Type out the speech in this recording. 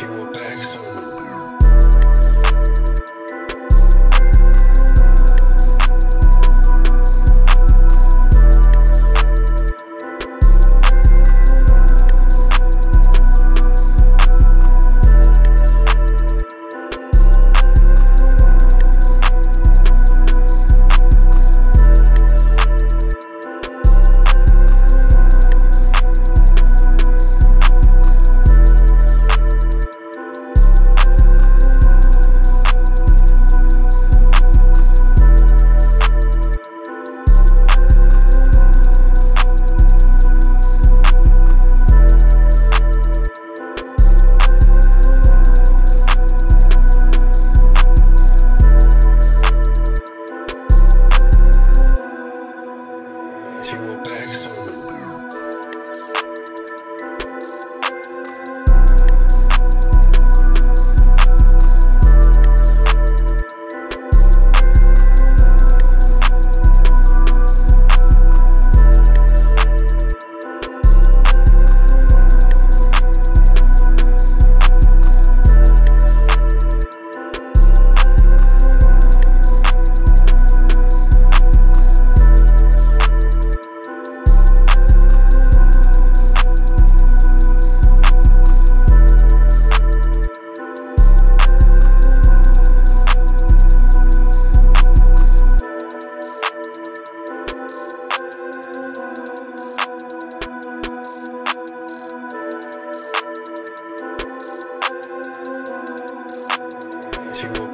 You were back so. back, so. you